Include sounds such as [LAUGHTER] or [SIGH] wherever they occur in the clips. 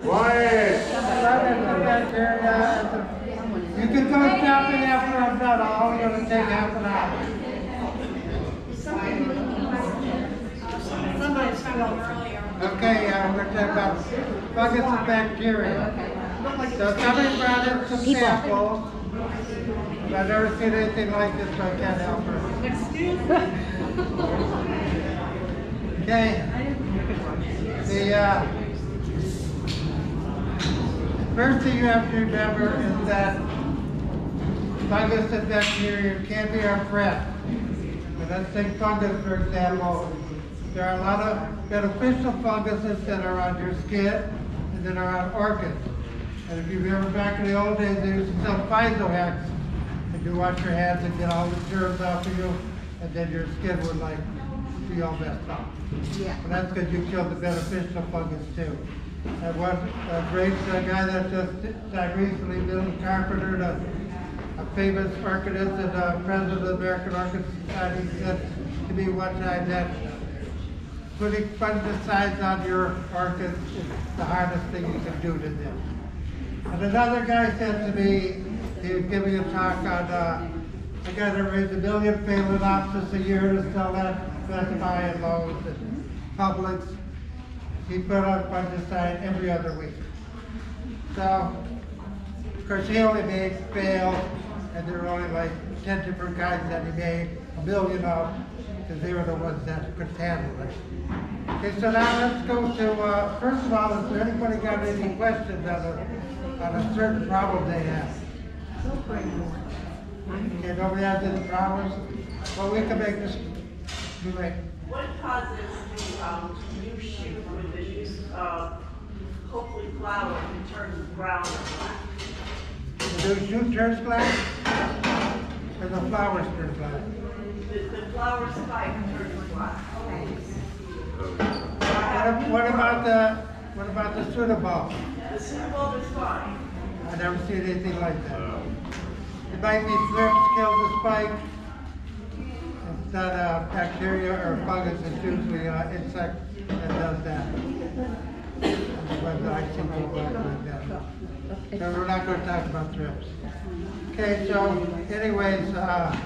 Quiet. You can go shopping after I'm done, I'll only gonna take half an hour. Somebody spoke earlier. Okay, yeah, we're gonna talk about fungus and bacteria. So somebody brought in some samples. I've never seen anything like this, so I can't help her. Excuse me? Okay. The, uh, first thing you have to remember is that fungus and bacteria can be our friend. And let's take fungus, for example. There are a lot of beneficial funguses that are on your skin and that are on orchids. And if you remember back in the old days, they used to sell pHisoHex. And you wash your hands and get all the germs off of you, and then your skin would like be all messed up. Yeah. And that's because you killed the beneficial fungus too. And was a great uh, guy that just died recently, Bill Carpenter, the, a famous architect and uh, president of the American Orchid Society, said to me one time that putting fungicides on your orchids is the hardest thing you can do to them. And another guy said to me, he was giving a talk on, uh, a guy that raised a million phalaenopsis a year to sell that, Best Buy and Lowe's and Publix. He put on fungicide every other week. So, of course, he only made fail, and there were only like ten different guys that he made a million of, because they were the ones that could handle it. Okay, so now let's go to, uh, first of all, there anybody got any questions on a, on a certain problem they have? Okay, nobody has any problems? Well, we can make this, do it. What causes the um, new shoot with the new uh, hopefully flower to turn brown or black? The shoot turns black? Or the flowers turn black? The, the flower spike turns black. What, what about the, what about the pseudobulb? The symbol is fine. I never seen anything like that. It might be thrips kill the spike. It's not a bacteria or fungus, it's usually an insect that does that. That. So we're not gonna talk about thrips. Okay, so anyways, uh,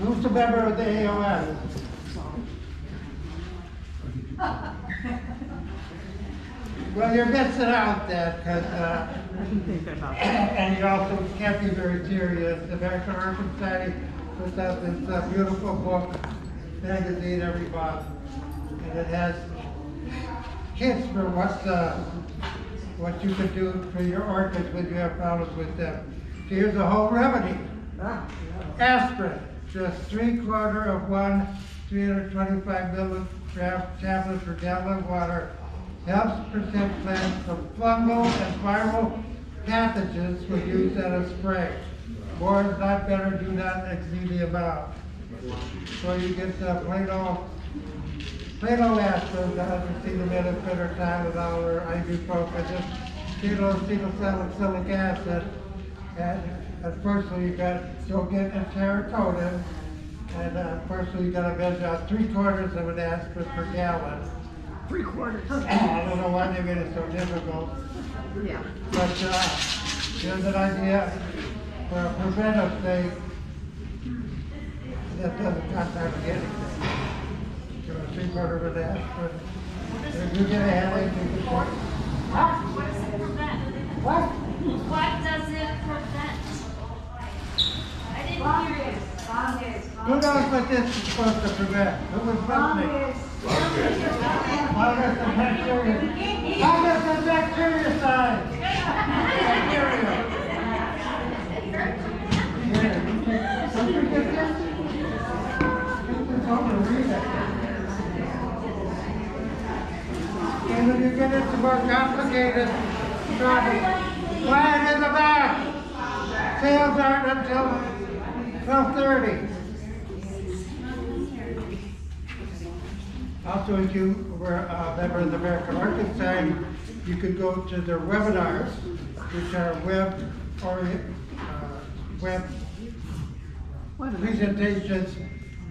who's a member of the AOS? Well, you're missing out then, because, uh, and you also can't be very serious. The American Orchid Society puts out this uh, beautiful book, magazine every month, and it has hints for what, uh, what you can do for your orchids when you have problems with them. So here's a whole remedy. Aspirin, just three quarter of one 325 milligram tablet per gallon of water helps protect plants from fungal and viral pathogens when used at a spray. More is not better, do not exceed the amount. So you get the plain old, plain old aspirin, doesn't see the benefit or Tylenol or ibuprofen, just acetylsalicylic acid. And unfortunately, you got, you'll get a serotonin, and uh, unfortunately, you gotta measure out three quarters of an aspirin per gallon. Three quarters. I don't know why they made it so difficult, Yeah. but, uh, there's an idea for a preventive thing that doesn't cost hardly anything. So a three quarter of an aspirin. If you get a headache, you can take. What does it prevent? What? What does it prevent? I didn't hear you. Who knows what this is supposed to prevent? Who was listening? Fungus and bacteria. And bacteria [LAUGHS] side. Bacteria. Here, you take- don't you get this? Take this home and read it. And when you get into more complicated problems, quiet in the back. Sales aren't until twelve thirty. Also, if you were a member of the American Orchid Society, you could go to their webinars, which are web or, uh, web presentations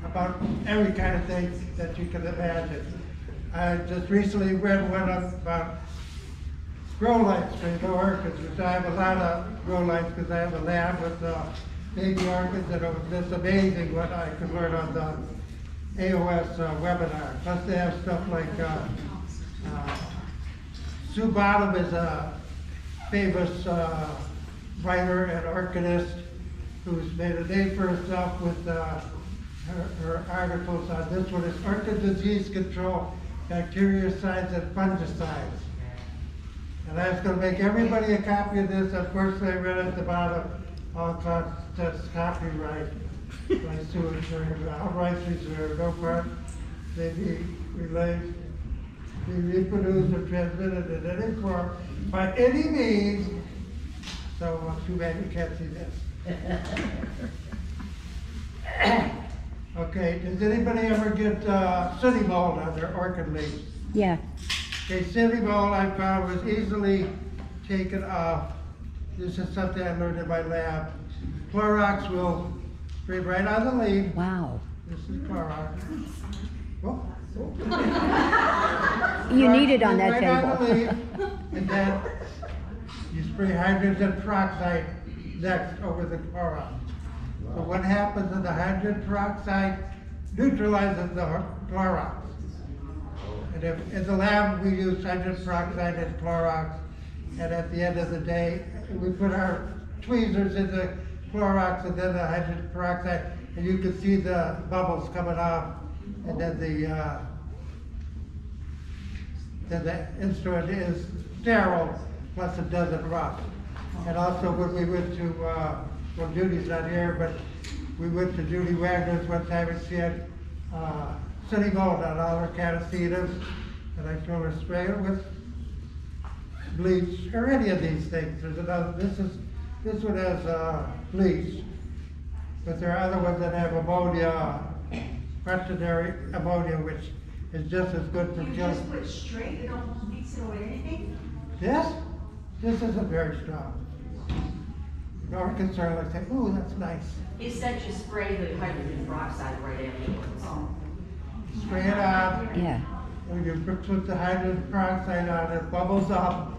about every kind of thing that you can imagine. I just recently read one about grow lights for the orchids, which I have a lot of grow lights because I have a lab with uh, baby orchids, and it was just amazing what I could learn on the AOS uh, webinar. Plus, they have stuff like uh, uh, Sue Bottom is a famous uh, writer and orchidist who's made a name for herself with uh, her, her articles on this one is orchid disease control, bactericides and fungicides. And I was gonna make everybody a copy of this, unfortunately, I read at the bottom, all costs, that's copyright Sue and Sharon, all rights reserved, no part may be relayed, be reproduced or transmitted in any form by any means, so uh, too bad you can't see this. [LAUGHS] Okay, does anybody ever get, uh, sooty mold on their orchid leaves? Yeah. Okay, sooty mold I found was easily taken off. This is something I learned in my lab. Clorox will spray right on the leaf. Wow. This is Clorox. Oh, oh. You need it on that Right on the table. leaf, And then you spray hydrogen peroxide next over the Clorox. So what happens is the hydrogen peroxide neutralizes the Clorox. And if, in the lab, we use hydrogen peroxide and Clorox, and at the end of the day, we put our tweezers in the Clorox and then the hydrogen peroxide, and you can see the bubbles coming off, and then the, uh, then the instrument is sterile, plus it doesn't rust. And also when we went to, uh, well Judy's not here, but we went to Judy Wagner's one time and she had, uh, sooty mold on all her catasetas. And I told her spray it with bleach or any of these things. There's another, this is, this one has, uh, bleach. But there are other ones that have ammonia, quaternary ammonia, which is just as good for You killing. just put straight, you don't mix it with anything? This, this isn't very strong. Nor concerned, like, say, oh, that's nice. He said you spray the hydrogen peroxide right afterwards. Oh. Spray it on, Yeah. when you put the hydrogen peroxide on, it bubbles up,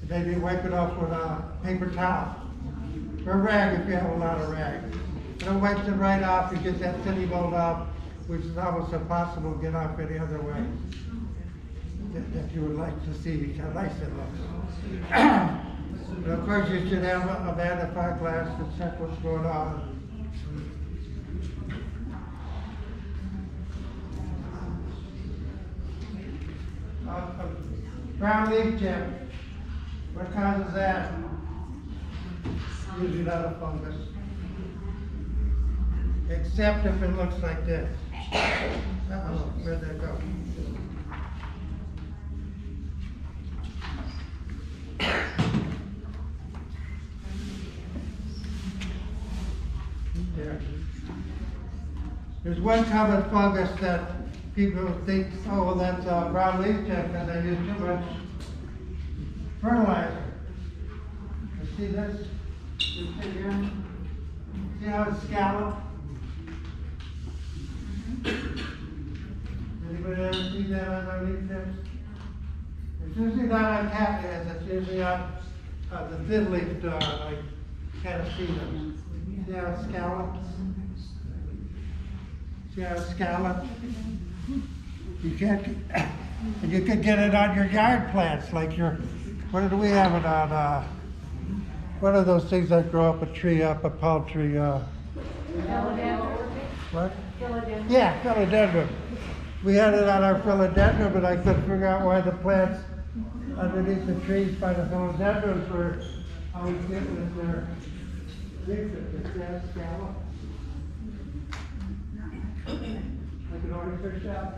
and then you wipe it off with a paper towel. Or a rag if you have a lot of rag. And it wipes it right off, you get that sooty mold off, which is almost impossible to get off any other way. That, that you would like to see, how nice it looks. [CLEARS THROAT] Of course, you should have a magnifying glass to check what's going on. Uh, uh, Brown leaf tip, what causes that? Usually not a fungus. Except if it looks like this. Uh-oh, where'd that go? There. There's one common fungus that people think, oh, well, that's uh, brown leaf tip, and they use too much fertilizer. You see this? This here? See how it's scalloped? Anybody ever see that on our leaf tips? It's usually not on catkins, it's usually on, uh, the thin leaf, uh, like catasetum. See how it's scalloped? See how it's scalloped? You can't, and [COUGHS] you could get it on your yard plants, like your, what do we have it on, uh, what are those things that grow up a tree, up a palm tree, uh? What? Yeah, philodendron. We had it on our philodendron, but I couldn't figure out why the plants underneath the trees by the philodendrons were always getting their leaves, the grass Like an oyster shell.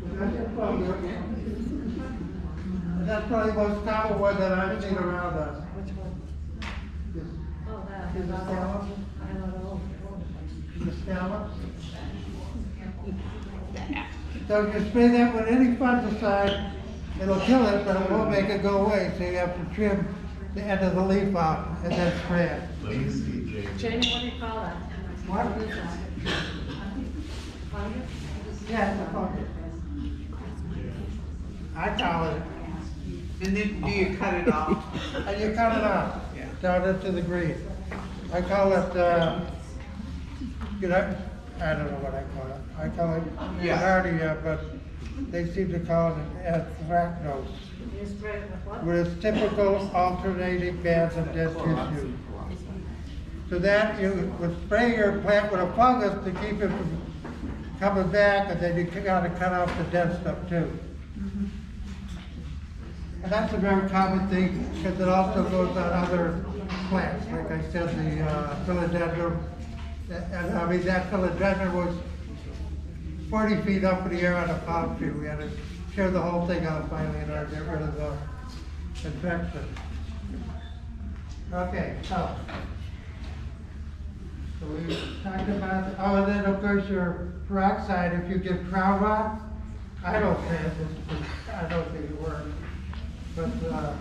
So that's a fungus. And that's probably the most common one that I've seen around us. Is is the scallop? Is the scallop? So if you spray that with any fungicide, it'll kill it, but it won't make it go away, so you have to trim the end of the leaf out and then spray it. Let me see, Jake. Jenny, what do you call that? What? Yeah, it's a fungus. I call it, And then do you cut it off? and [LAUGHS] you cut it off, Yeah. down into the green. I call it, uh, you know, I don't know what I call it. I call it Yeah. Giardia, but they seem to call it anthracnose. You spray it with what? with typical alternating bands of dead tissue. So that you would spray your plant with a fungus to keep it from coming back, and then you gotta cut off the dead stuff too. And that's a very common thing, because it also goes on other plants, like I said, the uh, philodendron. And I mean, that philodendron was forty feet up in the air on a palm tree. We had to tear the whole thing out finally in order to get rid of the infection. Okay, so. So we talked about, oh, and then of course your peroxide, if you get crown rot, I don't think it, I don't think it works. But, uh,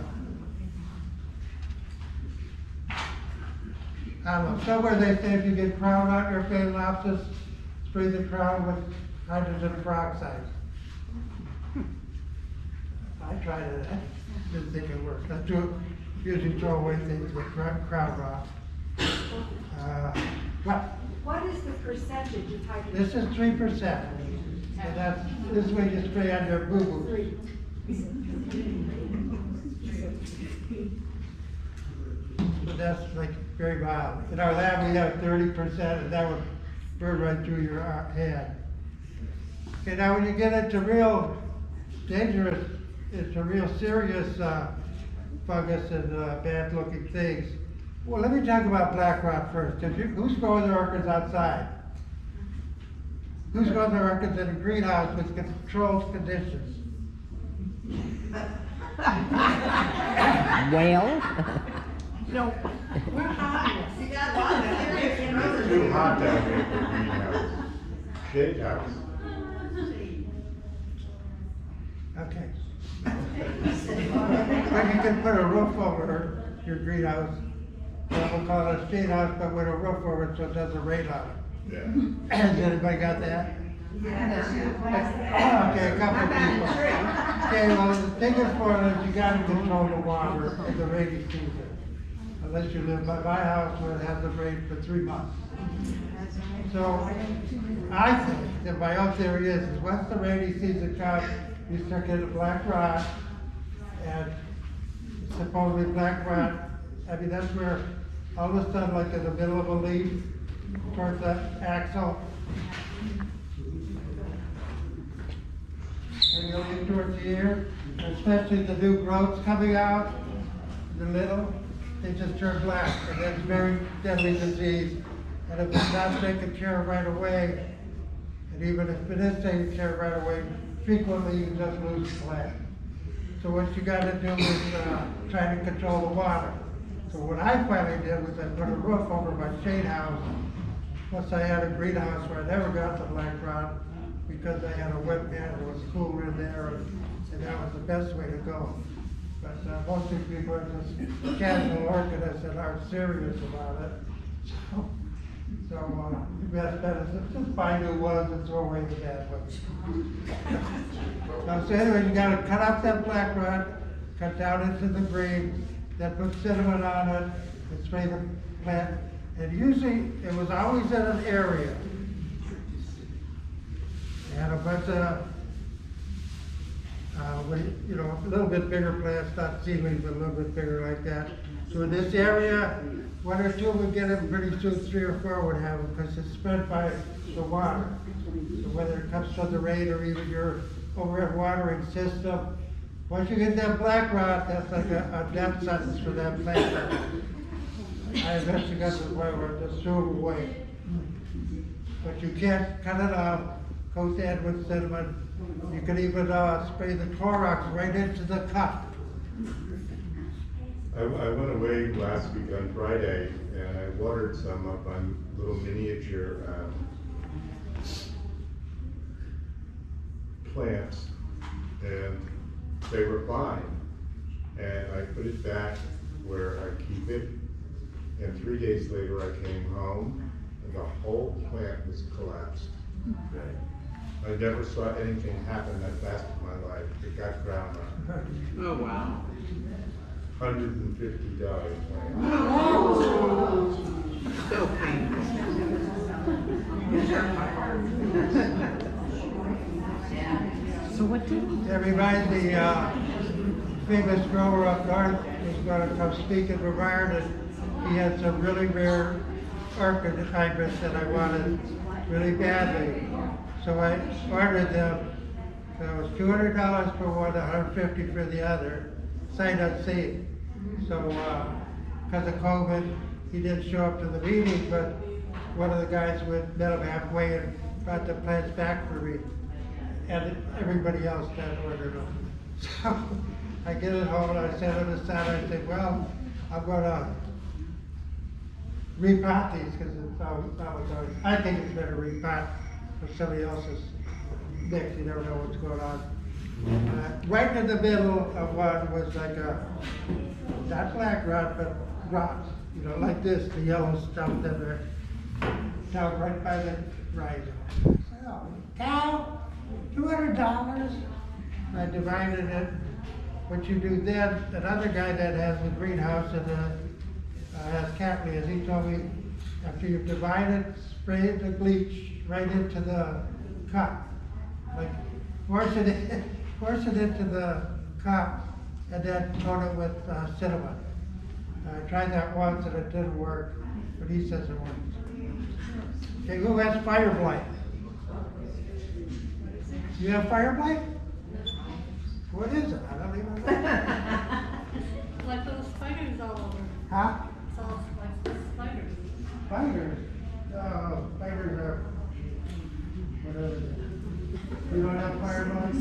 I don't know, somewhere they say if you get crown rot your phalaenopsis, spray the crown with hydrogen peroxide. I tried it, I didn't think it worked. I do, usually throw away things with crown rot. Uh, What, What is the percentage of hydrogen? this is three percent. And that's, this is when you spray on your boo-boo. But that's like very mild. In our lab, we have thirty percent, and that would burn right through your uh, hand. Okay, now when you get into real dangerous, it's a real serious, uh, fungus and, uh, bad-looking things. Well, let me talk about black rot first. If you, who's growing their orchids outside? Who's growing their orchids in a greenhouse with controlled conditions? Well, No, We're hot. It's too hot down here for greenhouse. Shade house. Okay. But you can put a roof over your greenhouse, Well, we'll call it a shade house, but with a roof over it so it doesn't rain on it. Yeah. Has anybody got that? Yeah. Okay, a couple of people. Okay, well, the biggest one is you gotta control the water in the rainy season. Unless you live by my house where it hasn't rained for three months. So, I think, that my own theory is, is once the rainy season comes, you start getting black rot, and supposedly black rot, I mean, that's where, all of a sudden, like in the middle of a leaf, towards the axil, and you'll get towards the ear, especially the new growths coming out, in the little, they just turn black, and that's very deadly disease. And if it's not taken care of right away, and even if it is taken care of right away, frequently you just lose the plant. So what you gotta do is, uh, try to control the water. So what I finally did was I put a roof over my shade house, plus I had a greenhouse where I never got the black rot, because I had a wet pad, it was cooler in there, and, and that was the best way to go. But, uh, most of people are just casual orchidists that aren't serious about it. So, so, uh, the best bet is just buy new ones and throw away the bad ones. Now, so anyway, you gotta cut off that black rot, cut down into the green, then put cinnamon on it, its spray the plant. And usually, it was always in an area. And a bunch of, uh, you you know, a little bit bigger plants, not seedlings, but a little bit bigger like that. So in this area, one or two would get them, pretty soon three or four would have them, because it's spread by the water. So whether it comes from the rain or even your overhead watering system, once you get that black rot, that's like a, a death sentence for that plant. I eventually got the point where I just threw away. But you can't cut it off, coat that with cinnamon. You can even, uh, spray the Clorox right into the cut. I, I went away last week on Friday and I watered some up on little miniature, um, plants and they were fine. And I put it back where I keep it. And three days later I came home and the whole plant was collapsed. I never saw anything happen that fast in my life. It got ground on. Oh, wow. Hundred and fifty dollars. [LAUGHS] So painful. [LAUGHS] So what did? Everybody, the uh, famous grower up north was gonna come speak at Brevard, and he had some really rare orchid hybrids that I wanted really badly. So I ordered them, so it was two hundred dollars for one, one, hundred fifty for the other, sight unseen. So, uh, because of COVID, he didn't show up to the meeting, but one of the guys went, met him halfway and brought the plants back for me and everybody else that ordered them. [LAUGHS] So I get it home and I sent it aside, I said, well, I'm gonna repot these, because it's always, always, always- I think it's better repot for somebody else's mix, you never know what's going on. Uh, Right in the middle of one was like a, not black rot, but rot, you know, like this, the yellow stuff that down right by the rhizome. "Oh, Cow, two hundred dollars? I divided it. What you do then, another guy that has a greenhouse and, uh, has cattleyas, he told me, after you've divided, spray the bleach right into the cup. Like, force it, in- [LAUGHS] force it into the cup and then coat it with uh, cinnamon. I tried that once and it didn't work, but he says it works. Okay, who has fire blight? You have fire blight? What is it? I don't even know. [LAUGHS] Like those spiders all over. Huh? It's all like spiders. Spiders? Oh, spiders are, whatever. You don't have fire blight?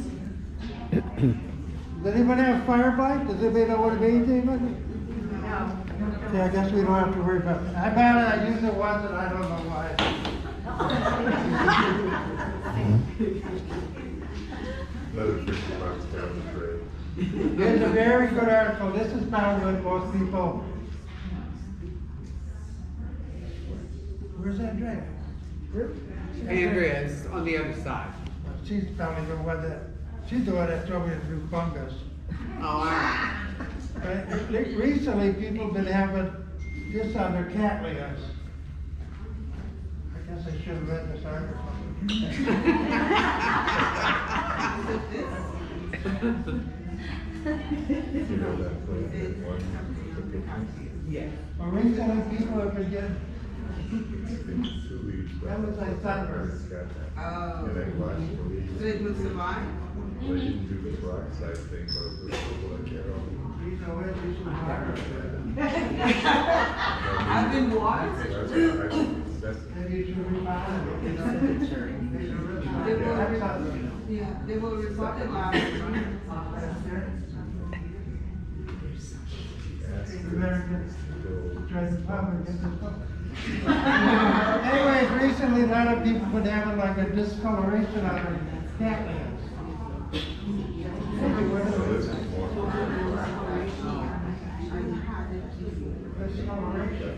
Does anybody have fire blight? Does anybody know what it means even? See, I guess we don't have to worry about it. I bet I used it once and I don't know why. [LAUGHS] [LAUGHS] Another fifty bucks down the drain. It's a very good article. This is found with most people. Where's Andrea? Andrea's on the other side. She's probably the one that, she's the one that told me to do fungus. Oh, all right. But recently, people have been having this on their cat cattleyas. I guess I should have read this article. [LAUGHS] [LAUGHS] You know that plant, that one, Yeah. Recently, people been getting, two leaves. That was like sunburn. It's got that. Oh. And I watched the leaves. So it would survive? They didn't do the peroxide thing, but it was cool, I get on. you know, it, you should hire them. I've been watching. That's, I, that's, Maybe you should remind them, you know. They should really- That's something. Yeah, they were reported last year. better get, public, get this public. Anyways, recently, a lot of people been having like a discoloration on their cattleyas. Maybe what so it. Discoloration.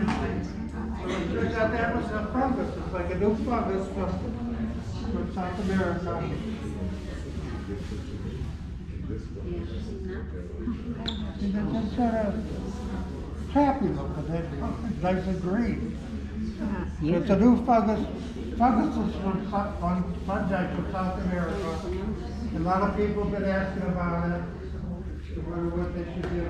That. Turns out that was a fungus, it's like a new fungus from, from South America. This one. And they're just sort of happy looking, they're nice and green. So It's a new fungus, funguses from, Sou- fun- fungi from South America. A lot of people have been asking about it, to wonder what they should do.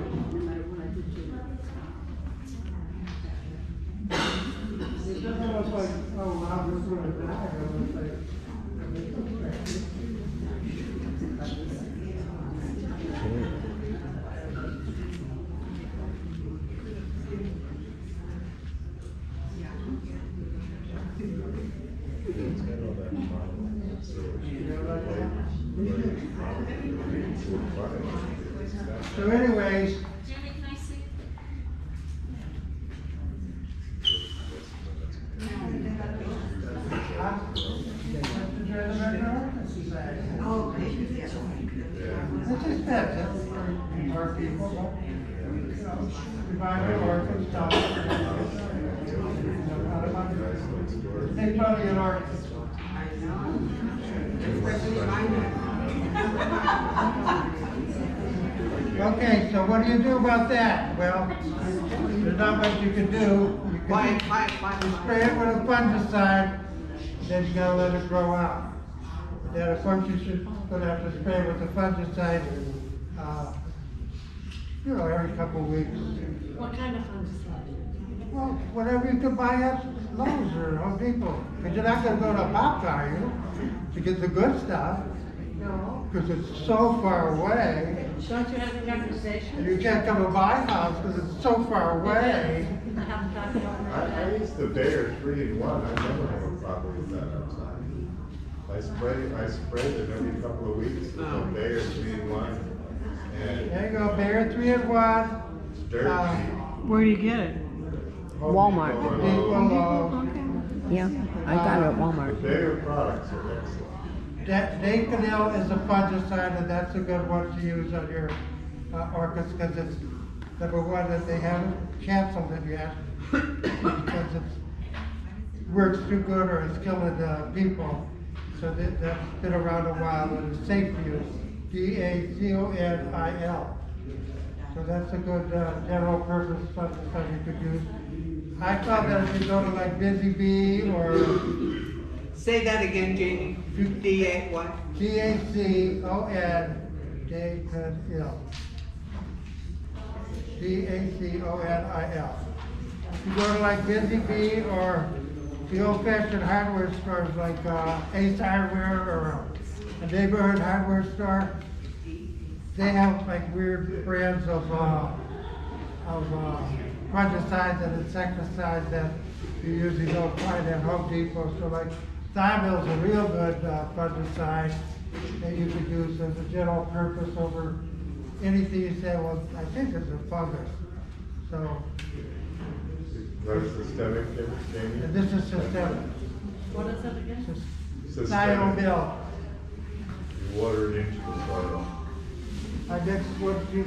It doesn't look like, oh, wow, this is gonna die, it looks like. It's got all that problem, so it's- So anyways, Jimmy, can I see? huh? Mr. Treasurer, Society. Oh, yeah. It's expensive for our people, but, you know, we buy our orchids, stuff. They probably an orchid. Especially mine. Okay, so what do you do about that? Well, there's not much you can do. You can Why, why, why? spray it with a fungicide, then you gotta let it grow out. Then of course you should, gonna have to spray with the fungicide, uh, you know, every couple of weeks. What kind of fungicide? Well, whatever you can buy at Lowe's or Home Depot, because you're not gonna go to a pop are you, to get the good stuff, No. because it's so far away. Don't you have a And conversation? you can't come to my house because it's so far away. [LAUGHS] I haven't talked to I, I them. use the Bayer three in one, I never have a problem with that outside. I spray, I spray it every couple of weeks with a Bayer three in one, and There you go, Bayer three and one. it's dirt Uh, cheap. Where do you get it? Home Walmart. Depot or Depot, Lowe's. Lowe's. Yeah, I got it at The Walmart. Bayer products are excellent. Da- Daconil is a fungicide, and that's a good one to use on your uh, orchids, because it's, number one, that they haven't canceled it yet, because it's, works too good or it's killing uh, people. So that, that's been around a while, and it's safe to use, D-A-C-O-N-I-L. So that's a good uh, general purpose fungicide you could use. I thought that if you go to like Busy Bee or Say that again, Jamie. D A what? D A C O N, Daconil. D A C O N I L. You go to like Busy Bee or the old fashioned hardware stores like uh, Ace Hardware or a neighborhood hardware store. They have like weird brands of, uh, of, uh, fungicides and insecticides that you usually don't find at Home Depot. So like Thiomyl's a real good uh, fungicide that you could use as a general purpose over anything you say, well, I think it's a fungus. So, What is systemic, Jamie? and this is systemic. What is it again? Sys- Systemic. Thiamul. You water it into the soil. I mix one tea,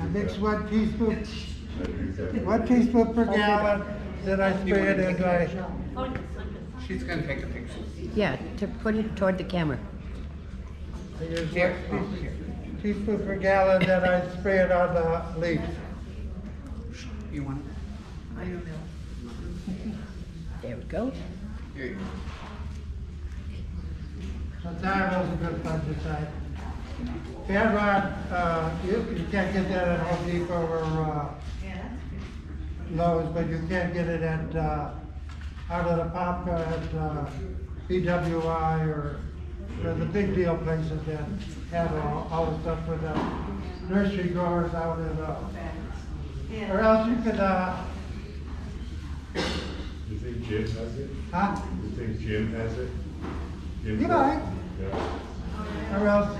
I mix one teaspoon, I use that. one teaspoon per gallon, then I spray it in my, Oh, yes, okay. She's gonna take a picture. Yeah, to put it toward the camera. I use Here, one oh, here. teaspoon per gallon, then I spray it on the leaves. You want it? I will. There we go. it? Here you go. So Thiomyl's a good fungicide. Bedrock, uh, you, you can't get that at Home Depot or, uh, Lowe's, but you can't get it at, uh, out of the pop, uh, at, uh, BWI or, or the big deal places that have all, all the stuff for the nursery growers out in, the. uh, or else you could, uh, You think Jim has it? huh? You think Jim has it? Jim He might. Yeah. Or else,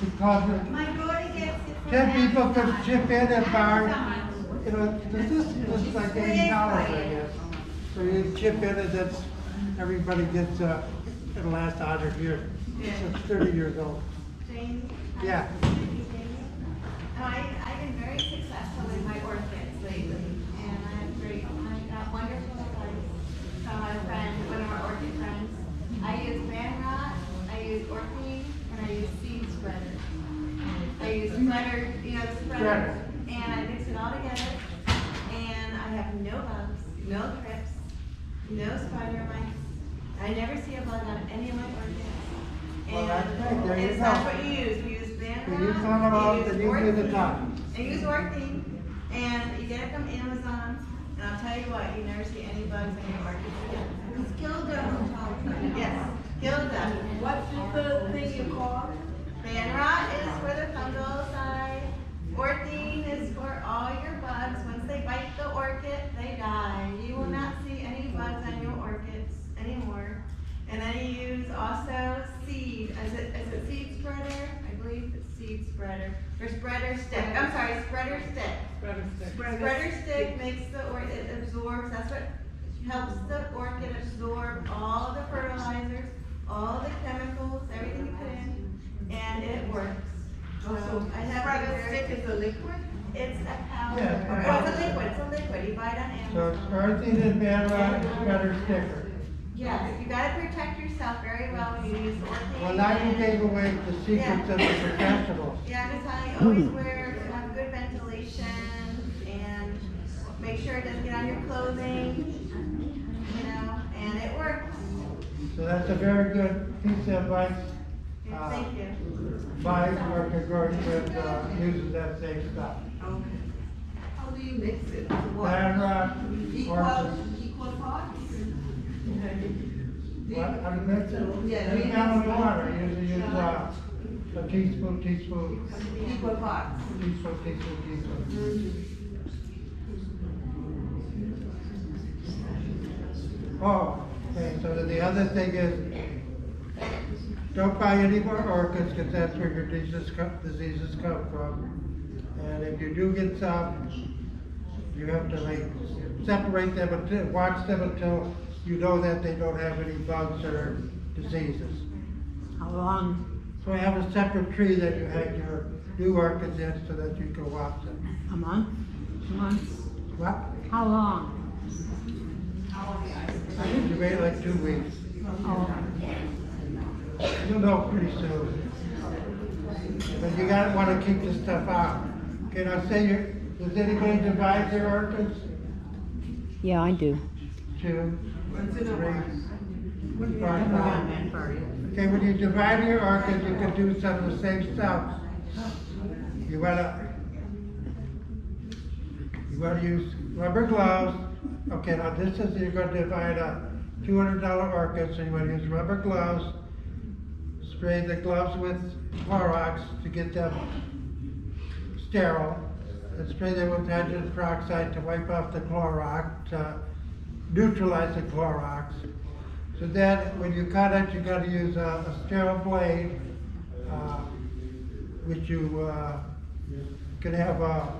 because it- My daughter gets it from ten people could chip in and buy, you know, this is, this is like eighty dollars, I guess. So you chip in and that's, everybody gets, uh, it'll last a hundred years. It's thirty years old. Jane, Yeah. I, I've been very successful with my orchids lately, and I have great, I got wonderful advice from my friend, one of our orchid friends. I use Banrot, I use orchid, and I use seed spreader. I use spreader, you know, spreader, Spreader. and I mix it all together, and I have no bugs, no thrips, no spider mites. I never see a bug on any of my orchids. Well, that's And great. There you it's go. that's what you use, you use man So rot. you found them out, use and you the top. and use orchid, and you get it from Amazon, and I'll tell you what, you never see any bugs in your orchids again. It's Gilda. Yes, Gilda. What's the thing you call? Banrot is for the fungal side. Orthene is for all your bugs. Once they bite the orchid, they die. You will not see any bugs on your orchids anymore. And then you use also seed. Is it, is it seed spreader? I believe it's seed spreader. Or spreader stick. I'm sorry, spreader stick. Spreader stick makes the, or it absorbs, that's what helps the orchid absorb all the fertilizers, all the chemicals, everything you put in, and it works. So I have. Spreader a stick is a liquid? It's a powder, Yeah, well, it's a liquid, it's a liquid, you buy it on So Amazon. it's earthy and Banrot, better sticker. Yes, you gotta protect yourself very well when you use orchid. Well, now you gave away the secrets of the professionals. [LAUGHS] Yeah, I'm just telling you, always wear, have good ventilation and make sure it doesn't get on your clothing, you know, and it works. So that's a very good piece of advice. Yeah, Uh, Thank you. My orchid garden with, uh, uses that same stuff. How do you mix it? Rock, Equal, orchids. equal parts? What, how do you mix it? Yeah, In we- a gallon of water, usually use, uh, a teaspoon, teaspoon, Equal parts. teaspoon, teaspoon, teaspoon. Oh, okay, so then the other thing is, don't buy any more orchids, cause that's where your diseases come, diseases come from. And if you do get some, you have to like separate them until, watch them until you know that they don't have any bugs or diseases. How long? So I have a separate tree that you hang your new orchids in so that you can watch them. A month? Months? What? How long? I think you wait like two weeks. Oh, You'll know pretty soon. But you gotta wanna keep this stuff out. Can I say your, does anybody divide their orchids? yeah, I do. Two, Once in a while. three, four, five. Okay, when you divide your orchids, you can do some of the same stuff. You wanna, you wanna use rubber gloves. Okay, now this is, you're gonna divide a two hundred dollar orchid, so you wanna use rubber gloves. Spray the gloves with Clorox to get them sterile. And spray them with hydrogen peroxide to wipe off the Clorox, to neutralize the Clorox. So then, when you cut it, you gotta use a, a sterile blade, uh, which you, uh, can have a,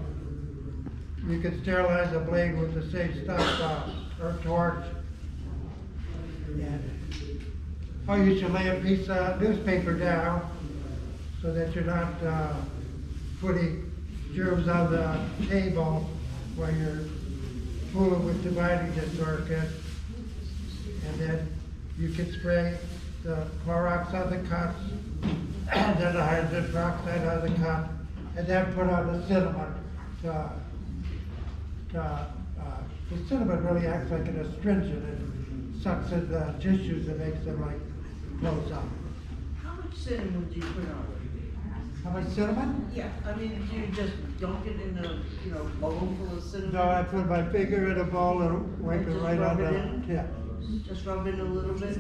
you can sterilize a blade with the same stuff, uh, or torch. And, or you should lay a piece of newspaper down, so that you're not, uh, putting germs on the table while you're fooling with dividing this orchid. And then you can spray the Clorox on the cuts, [COUGHS] and then the hydrogen peroxide on the cut, and then put on the cinnamon to, to, uh, the cinnamon really acts like an astringent. It sucks in the tissues and makes them like close up. How much cinnamon do you put on How much cinnamon? Yeah, I mean, you just dunk it in a, you know, bowl full of cinnamon? No, I put my finger in a bowl and wipe it Just right rub on it the in? tip. Just rub it a little bit?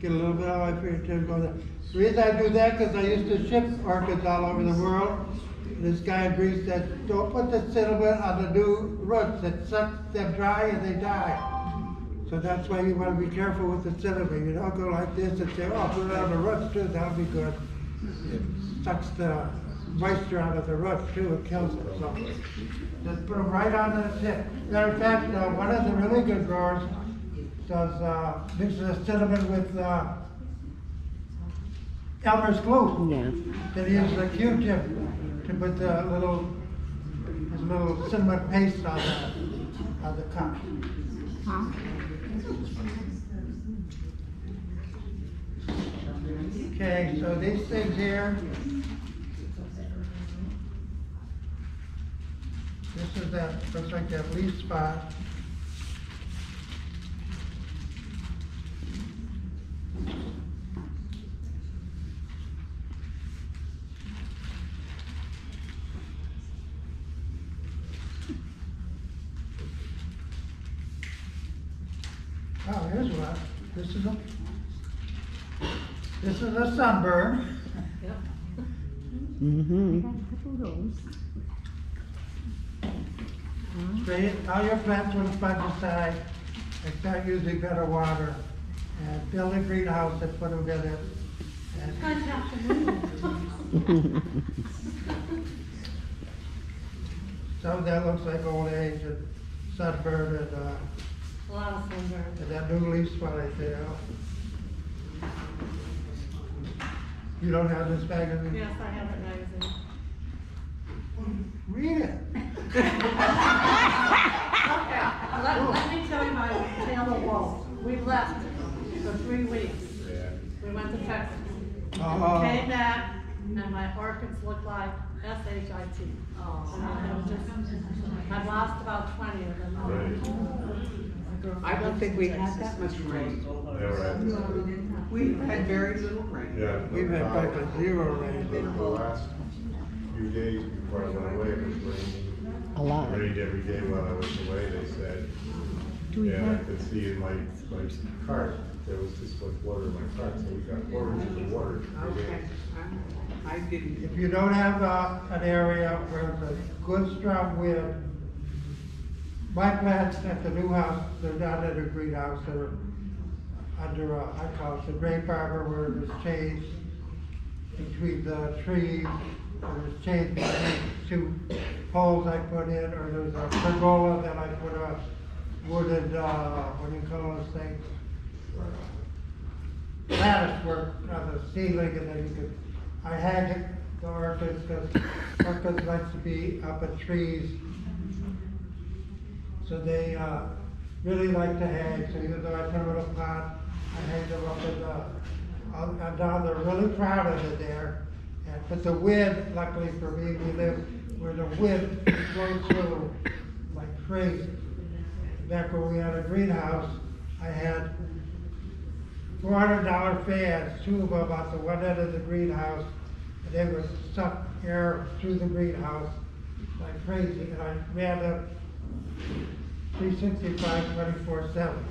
Get a little bit on my fingertip, go there. The reason I do that, cause I used to ship orchids all over the world. This guy in Greece said, don't put the cinnamon on the new roots, it sucks them dry and they die. So that's why you wanna be careful with the cinnamon, you don't go like this and say, oh, put it on the roots too, that'll be good. It sucks the moisture out of the roots too, it kills them, so. Just put them right on the tip. Matter of fact, uh, one of the really good growers does, uh, mixes the cinnamon with, uh, Elmer's glue. Yeah. Then he uses a Q-tip to put the little, his little cinnamon paste on the, on the cup. Okay, so these things here. This is that, looks like that leaf spot. Oh, here's one. This is a, a sunburn. Mm-hmm. Spray all your plants with fungicide, and start using better water. And build a greenhouse and put them in it. And some of that looks like old age and sunburn and, uh, A lot of sunburn. and that new leaf spot right there. You don't have this magazine? Yes, I have it magazine. Read it. [LAUGHS] Okay, let, let me tell you my tale of woe. We left for three weeks. We went to Texas. Oh. Came back, and my orchids look like S-H-I-T. Oh. And it was just- I've lost about twenty of them. Right. I don't think we had that much rain. They were at, We had very little rain. yeah. We've had about- like a zero rain. The the last few days before I went away, it was raining. A lot. It Rained every day while I was away, they said. Do we And I could see in my, my cart, there was just like water in my cart, so we got four inches of water. every day. Okay, I I didn't, If you don't have, uh, an area where there's a good strong wind, my plants at the new house, they're not in a greenhouse, they're under, a I call it the grape arbor where there's shades between the trees, there's shade between two poles I put in, or there's a pergola that I put a wooded, uh, what do you call those things? lattice work on the ceiling and then you could, I hang it, the orchids, because orchids like to be up in trees. So they, uh, really like to hang, so even though I put a pot, I hang them up in the, on, on uh, down, they're really proud of it there. And, but the wind, luckily for me, we live where the wind blows through like crazy. Back when we had a greenhouse, I had four hundred dollar fans, two of them at the one end of the greenhouse, and they would suck air through the greenhouse like crazy, and I ran them 365, 24 seven,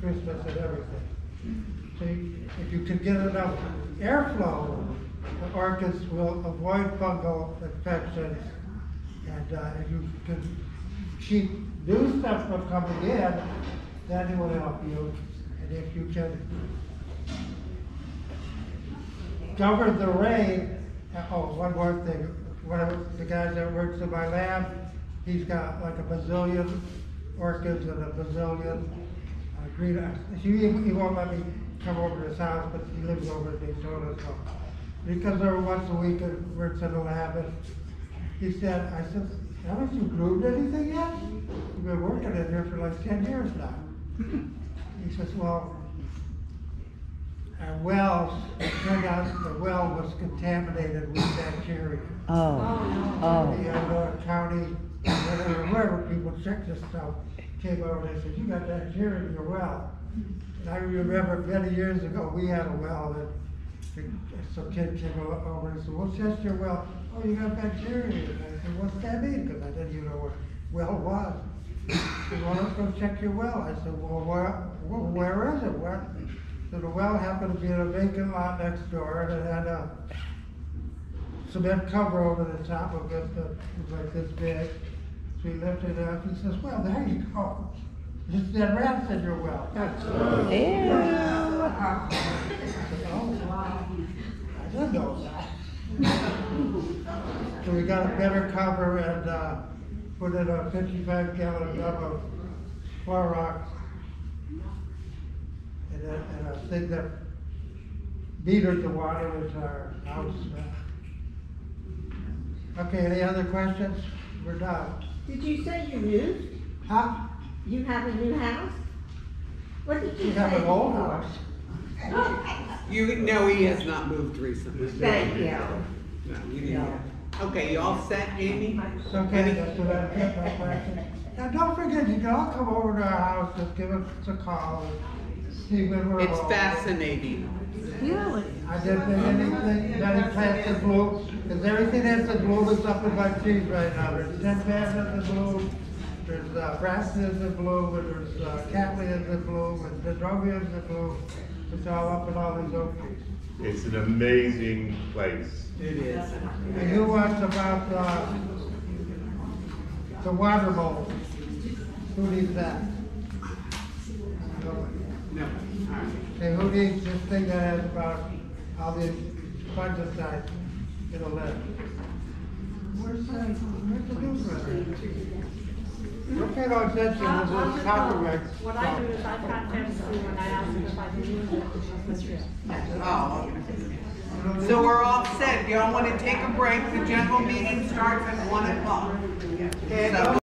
Christmas and everything. You- if you can get enough airflow, the orchids will avoid fungal infections, and, uh, if you can keep new stuff from coming in, then it will help you, and if you can govern the rain. Uh, Oh, one more thing, one of the guys that works in my lab, he's got like a bazillion orchids and a bazillion uh, green, uh, he, he won't let me come over to his house, but he lives over in Daytona, so. He comes over once a week and works in the lab, and he said, I said, haven't you groomed anything yet? You've been working in here for like ten years now. [LAUGHS] He says, well, our wells, it turned out the well was contaminated with bacteria. Oh, oh. The Iowa County, whatever, wherever people check this stuff, came over and said, you got bacteria in your well. And I remember many years ago, we had a well that, the- some kid came over and said, what's test your well? Oh, you got bacteria in it. I said, what's that mean? Because I didn't even know what well was. He said, well, let's go check your well. I said, well, where, well, where is it? Where? So the well happened to be in a vacant lot next door and it had a cement cover over the top of it that was like this big. He lifted it up, and says, well, there you go. Just dead rats in your well. Ew. I said, "Oh, I didn't know that. So we got a better cover and, uh, put in a fifty-five gallon drum of Clorox. And a, and a thing that metered the water into our house. Okay, any other questions? We're done. Did you say you moved? Huh? You have a new house? What did you We say? have an old house. you, no, he has not moved recently. Thank you. No, you didn't. Okay, you all set, Amy? It's okay, that's what I kept my question. Now, don't forget, you can all come over to our house, just give us a call, and see when we're. It's open. fascinating. Really? I didn't think anything, many plants in bloom, because everything that's in bloom is up in my trees right now. There's ten in bloom, there's uh, brassicas in bloom, and there's uh, cattleyas in bloom, and dendrobiums in bloom. It's all up in all these oak trees. It's an amazing place. It is. And who wants about, uh, the water bowl? Who needs that? No, all right. Okay, who needs this thing that has about all the fungicides in a list? Where's the, where's the newsletter? Okay, no, attention, I'll- I'll this is copyright. What I do is I contact Sue and I ask her if I can use it, and she says yes. Oh, okay. So we're all set. Y'all wanna take a break? The general meeting starts at one o'clock. So-